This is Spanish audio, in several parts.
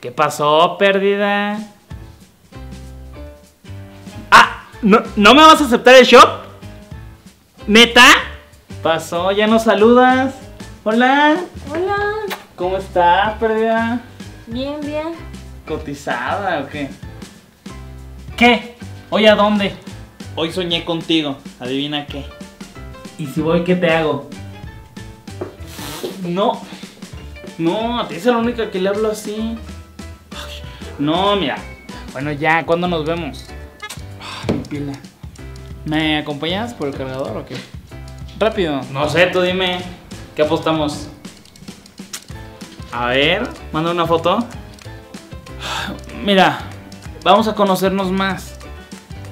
¿Qué pasó, pérdida? Ah, ¿no, ¿no me vas a aceptar el shop? ¿Neta? Pasó, ya nos saludas. Hola, Hola. ¿cómo estás, pérdida? Bien, bien. ¿Cotizada o qué? ¿Qué? ¿Hoy a dónde? Hoy soñé contigo. Adivina qué. ¿Y si voy, qué te hago? No. No, a ti es la única que le hablo así. No, mira. Bueno, ya, ¿cuándo nos vemos? Ay, mi pila. ¿Me acompañas por el cargador o qué? Rápido. No sé, tú dime. ¿Qué apostamos? A ver, manda una foto. Mira, vamos a conocernos más.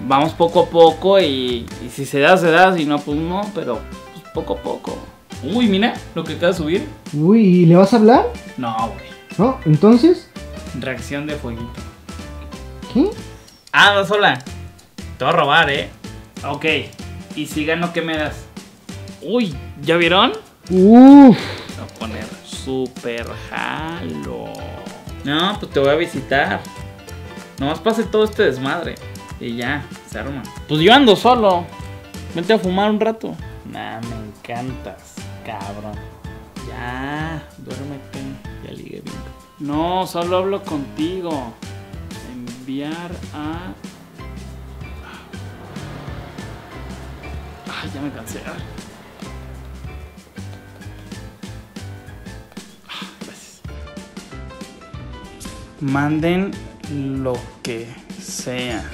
Vamos poco a poco y, y si se da, se da, si no, pues no, pero pues, poco a poco. Uy, mira lo que acaba de subir. Uy, ¿y le vas a hablar? No, güey. ¿No? Entonces, Reacción de fueguito. ¿qué? Ah, vas sola. Te voy a robar, ¿eh? Ok. Y si gano, ¿qué me das? Uy, ¿ya vieron? Uf, Voy a poner super jalo. No, pues te voy a visitar. Nomás pase todo este desmadre. Y ya, se arma. Pues yo ando solo. Vente a fumar un rato. Nah, me encantas, cabrón. Ya, duérmete. Ya ligué bien. No, solo hablo contigo. Enviar a. Ay, ya me cansé. Gracias. Manden lo que sea.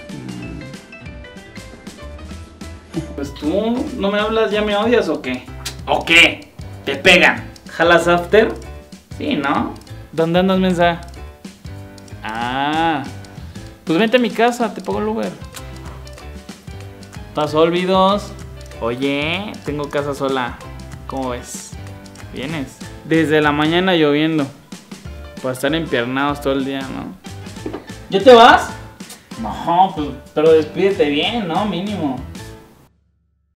Pues tú no me hablas, ya me odias o qué? ¿O qué? ¿Te pegan? ¿Jalas after? Sí, ¿no? ¿Dónde andas, mensa? Ah. Pues vente a mi casa, te pongo el Uber. Pasó olvidos. Oye, tengo casa sola. ¿Cómo ves? ¿Vienes? Desde la mañana lloviendo. Para estar empiernados todo el día, ¿no? ¿Ya te vas? No, pues, pero despídete bien, ¿no? Mínimo.